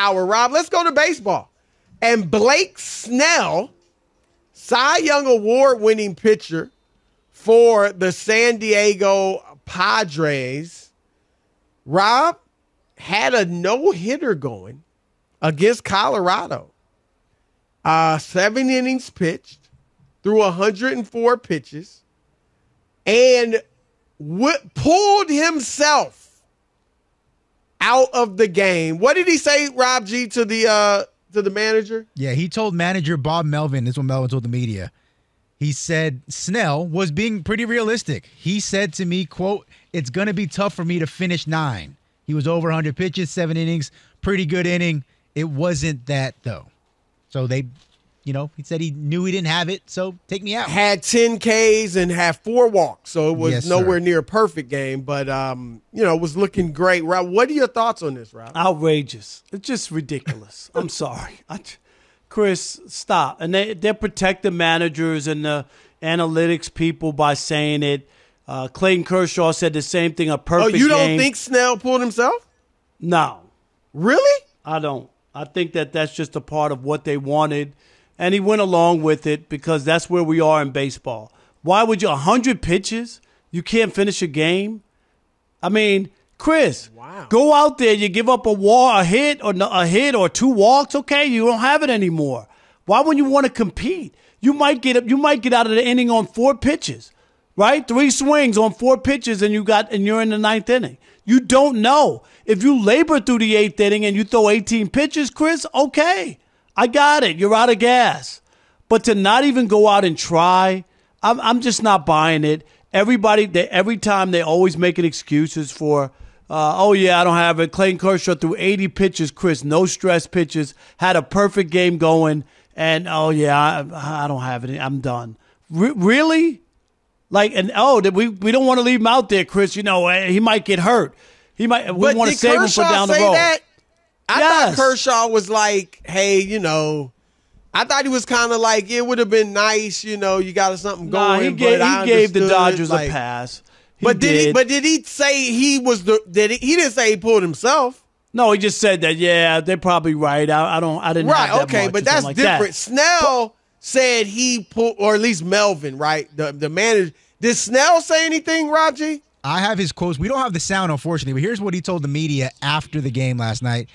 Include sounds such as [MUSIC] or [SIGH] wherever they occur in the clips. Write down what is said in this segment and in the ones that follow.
hour, Rob. Let's go to baseball. And Blake Snell, Cy Young Award winning pitcher for the San Diego Padres, Rob had a no hitter going against Colorado. Uh, seven innings pitched threw 104 pitches and w- pulled himself out of the game. What did he say, Rob G, to the uh, to the manager? Yeah, he told manager Bob Melvin. This is what Melvin told the media. He said Snell was being pretty realistic. He said to me, "quote It's going to be tough for me to finish nine. He was over 100 pitches, seven innings, pretty good inning. It wasn't that though. So they you know, he said he knew he didn't have it, so take me out. Had 10 Ks and had four walks, so it was Yes, nowhere sir. near a perfect game, but um, you know, it was looking great. Rob, what are your thoughts on this, Rob? outrageous. It's just ridiculous. I'm [LAUGHS] sorry. I, Chris, stop. And they, they're protecting managers and the analytics people by saying it. Uh, Clayton Kershaw said the same thing. A perfect. Oh, you don't game. think Snell pulled himself? No, Really? I don't. I think that that's just a part of what they wanted. And he went along with it because that's where we are in baseball. Why would you, 100 pitches? You can't finish a game? I mean, Chris, Wow. go out there. You give up a wall, a hit, or a hit, or two walks. Okay, you don't have it anymore. Why would you want to compete? You might get up. You might get out of the inning on four pitches, right? Three swings on four pitches, and you got and you're in the ninth inning. You don't know if you labor through the eighth inning and you throw 18 pitches, Chris. Okay, I got it. You're out of gas. But to not even go out and try, I'm, I'm just not buying it. Everybody, they, every time they always making excuses for, uh, oh yeah, I don't have it. Clayton Kershaw threw 80 pitches, Chris, no stress pitches, had a perfect game going, and oh yeah, I, I don't have it. I'm done. Re- really? Like, and oh, that we we don't want to leave him out there, Chris. You know, eh, he might get hurt. He might. We want to save him for down the road. That? I Yes. thought Kershaw was like, hey, you know, I thought he was kind of like, it would have been nice, you know, you got something Nah, going. he gave, but I he gave the Dodgers like- a pass. He but did, he? But did he say he was the? Did he? He didn't say he pulled himself. No, he just said that. Yeah, they're probably right. I, I don't. I didn't. Right. that Okay. much But that's like different. That. Snell said he pulled, or at least Melvin, right? The the manager. Did Snell say anything, Raji? I have his quotes. We don't have the sound, unfortunately, but here's what he told the media after the game last night.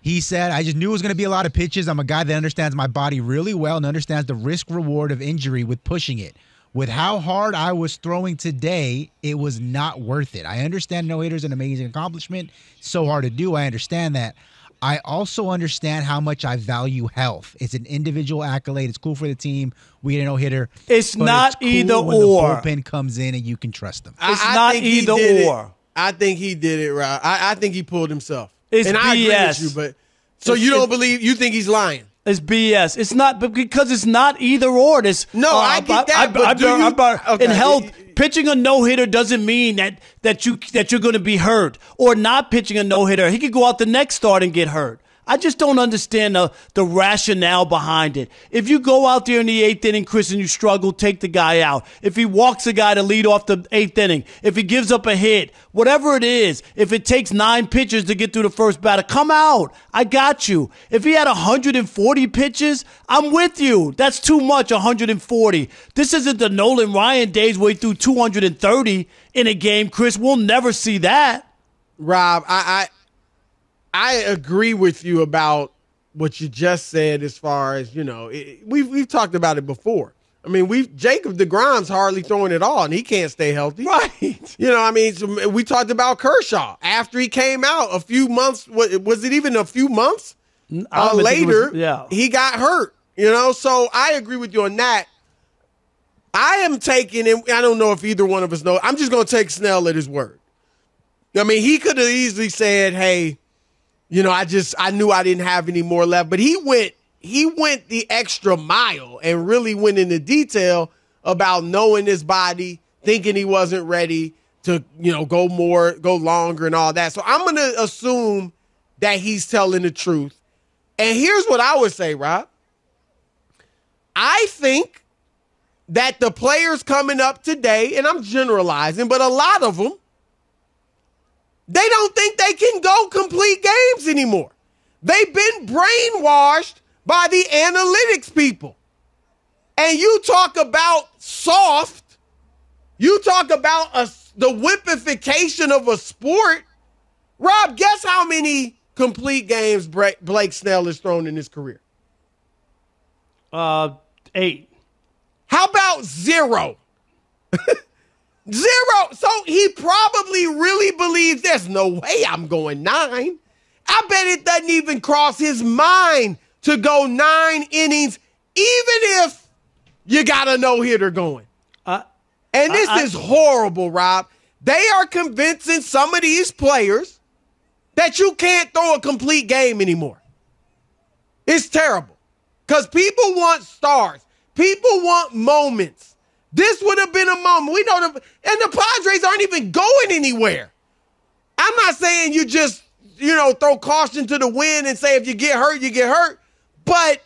He said, I just knew it was going to be a lot of pitches. I'm a guy that understands my body really well and understands the risk reward of injury with pushing it. With how hard I was throwing today, it was not worth it. I understand no hitter is an amazing accomplishment. So hard to do. I understand that. I also understand how much I value health. It's an individual accolade. It's cool for the team. We get a no hitter. It's but not cool either when or. The bullpen comes in and you can trust them. It's I, I not think he either did it. or. I think he did it right. I, I think he pulled himself. It's and I agree BS. with you, but so It's- you don't believe? You think he's lying? It's BS. It's not because it's not either or. It's No, uh, I get that, but do you- okay. in health, pitching a no hitter doesn't mean that that you that you're going to be hurt or not pitching a no hitter. He could go out the next start and get hurt. I just don't understand the, the rationale behind it. If you go out there in the eighth inning, Chris, and you struggle, take the guy out. If he walks a guy to lead off the eighth inning, if he gives up a hit, whatever it is, if it takes nine pitches to get through the first batter, come out. I got you. If he had 140 pitches, I'm with you. That's too much, 140. This isn't the Nolan Ryan days where he threw 230 in a game, Chris. We'll never see that. Rob, I, I agree with you about what you just said as far as you know. It, we've we've talked about it before. I mean, we've Jacob Degrom's hardly throwing it all, and he can't stay healthy. Right. [LAUGHS] You know, I mean, so we talked about Kershaw after he came out a few months. Was, was it even a few months uh, it was- later? yeah. he got hurt. You know, so I agree with you on that. I am taking, and I don't know if either one of us know. I'm just going to take Snell at his word. I mean, he could have easily said, "Hey, you know, I just I knew I didn't have any more left," but he went he went the extra mile and really went into detail about knowing his body, thinking he wasn't ready to, you know, go more, go longer and all that. So I'm going to assume that he's telling the truth. And here's what I would say, Rob. I think that the players coming up today, and I'm generalizing, but a lot of them, they don't think they can go complete games anymore. They've been brainwashed by the analytics people. And you talk about soft, you talk about a, the whippification of a sport. Rob, guess how many complete games Blake Snell has thrown in his career? Uh, eight. How about zero? [LAUGHS] zero. So he probably really believes there's no way I'm going nine. I bet it doesn't even cross his mind to go nine innings, even if you got a no hitter going. Uh, and this I, is horrible, Rob. They are convincing some of these players that you can't throw a complete game anymore. It's terrible because people want stars, people want moments. This would have been a moment. We know the and the Padres aren't even going anywhere. I'm not saying you just you know throw caution to the wind and say if you get hurt, you get hurt, but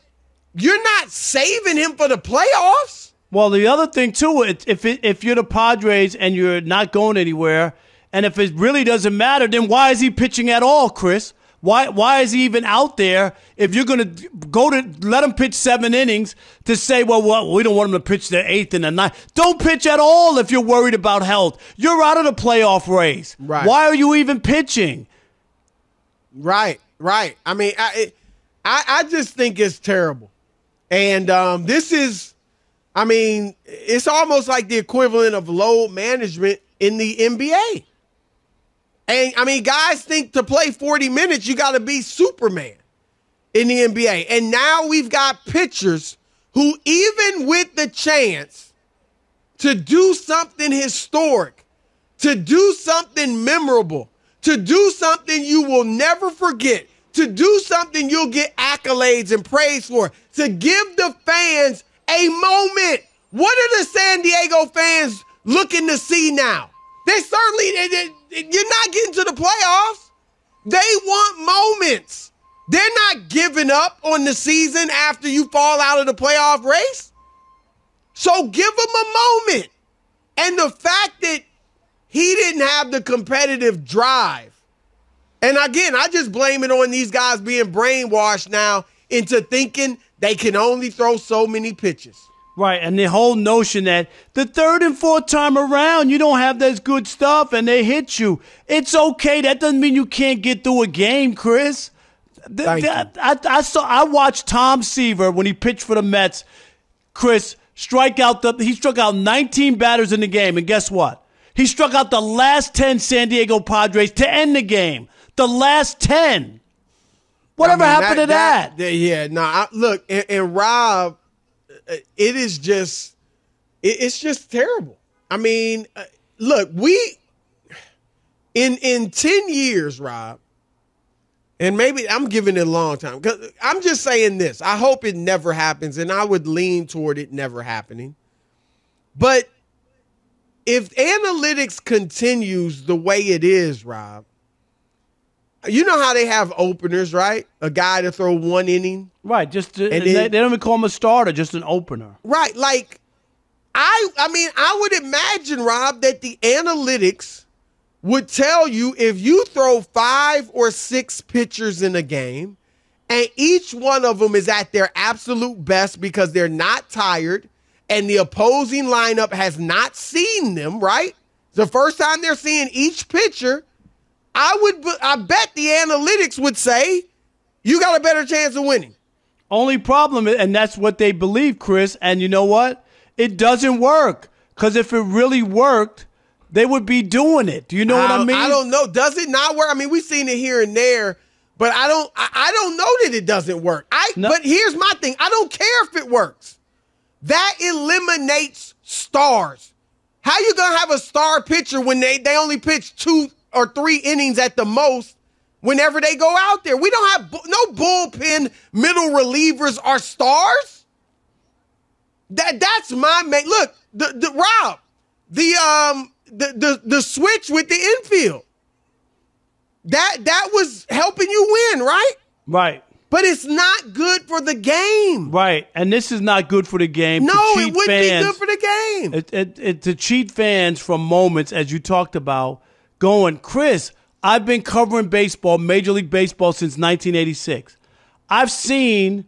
you're not saving him for the playoffs. Well, the other thing too, if it, if you're the Padres and you're not going anywhere, and if it really doesn't matter, then why is he pitching at all, Chris? Why why is he even out there if you're going to go to let him pitch seven innings to say, well, well, we don't want him to pitch the eighth and the ninth? Don't pitch at all if you're worried about health. You're out of the playoff race. Right. Why are you even pitching? Right, right. I mean, I I, I just think it's terrible. And um, this is, I mean, it's almost like the equivalent of load management in the NBA. And I mean, guys think to play 40 minutes, you got to be Superman in the NBA. And now we've got pitchers who, even with the chance to do something historic, to do something memorable, to do something you will never forget, to do something you'll get accolades and praise for, to give the fans a moment. What are the San Diego fans looking to see now? They certainly, they, they, you're not getting to the playoffs. They want moments. They're not giving up on the season after you fall out of the playoff race. So give them a moment. And the fact that he didn't have the competitive drive and again, I just blame it on these guys being brainwashed now into thinking they can only throw so many pitches. Right, and the whole notion that the third and fourth time around you don't have this good stuff and they hit you. It's okay. That doesn't mean you can't get through a game, Chris. The, Thank the, you. I, I saw. I watched Tom Seaver when he pitched for the Mets. Chris strike out the. He struck out 19 batters in the game, and guess what? He struck out the last 10 San Diego Padres to end the game the last 10. Whatever I mean, happened that, to that? that? Yeah, no, I, look, and, and, Rob, it is just, it, it's just terrible. I mean, uh, look, we, in in 10 years, Rob, and maybe I'm giving it a long time. Cause I'm just saying this. I hope it never happens, and I would lean toward it never happening. But if analytics continues the way it is, Rob, you know how they have openers, right? A guy to throw one inning, right? Just to, and then, they, they don't even call him a starter, just an opener, right? Like I, I mean, I would imagine, Rob, that the analytics would tell you if you throw five or six pitchers in a game, and each one of them is at their absolute best because they're not tired, and the opposing lineup has not seen them, right? The first time they're seeing each pitcher I would, I bet the analytics would say you got a better chance of winning. Only problem, and that's what they believe, Chris. And you know what? It doesn't work. Because if it really worked, they would be doing it. Do you know I, what I mean? I don't know. Does it not work? I mean, we've seen it here and there, but I don't. I, I don't know that it doesn't work. I. No. But here's my thing. I don't care if it works. That eliminates stars. How you gonna have a star pitcher when they they only pitch two or three innings at the most whenever they go out there. We don't have no bullpen middle relievers are stars. That that's my main look. The the Rob, the um the the the switch with the infield. That that was helping you win, right? Right. But it's not good for the game. Right. And this is not good for the game. No, it wouldn't fans, be good for the game. It, it, it, to cheat fans from moments, as you talked about, going, Chris, I've been covering baseball, Major League Baseball, since 1986. I've seen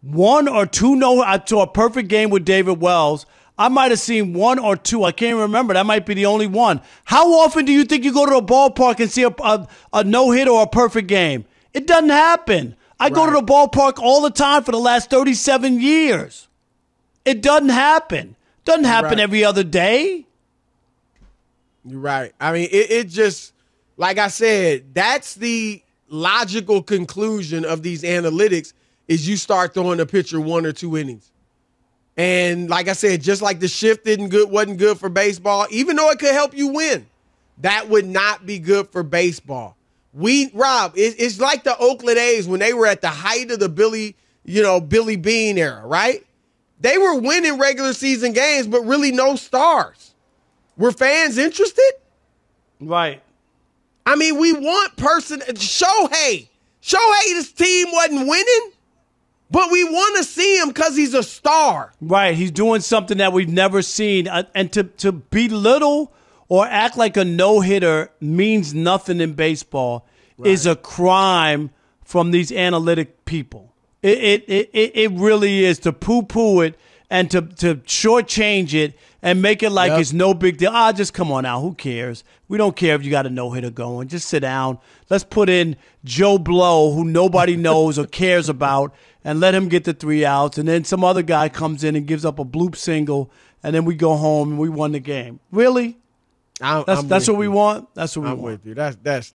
one or two no uh, to a perfect game with David Wells. I might have seen one or two. I can't remember. That might be the only one. How often do you think you go to a ballpark and see a, a, a no hit or a perfect game? It doesn't happen. I go to the ballpark all the time for the last 37 years. It doesn't happen. Doesn't happen Right. every other day. You're right. I mean, it, it just, like I said, that's the logical conclusion of these analytics is you start throwing a pitcher one or two innings. And like I said, just like the shift didn't good wasn't good for baseball, even though it could help you win, that would not be good for baseball. We Rob, it, it's like the Oakland A's when they were at the height of the Billy, you know, Billy Beane era, right? They were winning regular season games, but really no stars. Were fans interested? Right. I mean, we want person Shohei. Shohei's team wasn't winning, but we want to see him because he's a star. Right. He's doing something that we've never seen. Uh, and to, to belittle or act like a no hitter means nothing in baseball is a crime from these analytic people. It, it, it, it it really is to poo poo it and to, to shortchange it and make it like Yep. it's no big deal. Ah, just come on out. Who cares? We don't care if you got a no hitter going. Just sit down. Let's put in Joe Blow, who nobody [LAUGHS] knows or cares about, and let him get the three outs. And then some other guy comes in and gives up a bloop single, and then we go home and we won the game. Really? I, That's I'm that's what we want. That's what we I'm want. with you. That's that's